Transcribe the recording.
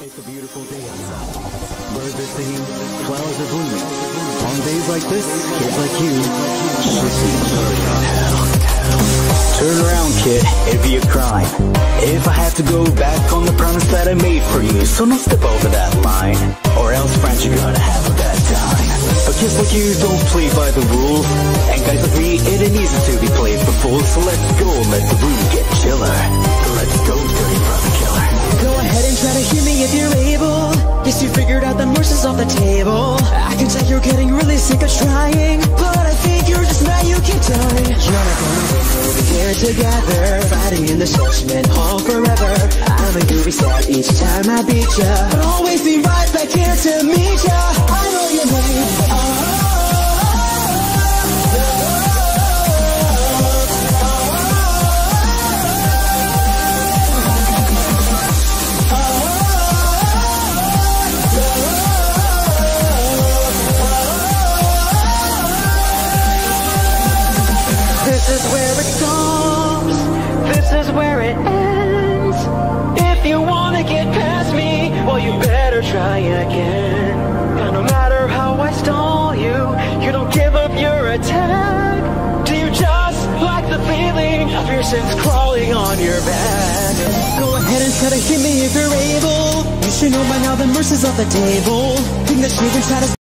It's a beautiful day outside. Birds are singing, flowers are blooming. On days like this, kids like you should be Turn around, kid, it'd be a crime. If I had to go back on the promise that I made for you, so don't step over that line. Or else, friends, you're gonna have a bad time. But kids like you don't play by the rules. And guys like me, it ain't easy to be played for fools. So let's go, let the room get chiller. Let's go, dirty brother killer. To hear me if you're able? Yes, you figured out the mercy's off the table. I can tell you're getting really sick of trying But I think you're just mad you keep dying You're not gonna win over here together Fighting in the judgment hall forever. I'm a you reset each time I beat ya. But always be right back here to meet ya. I know your name crawling on your back? Go ahead and try to hit me if you're able. You should know by now the mercy's off the table. Think that you can try to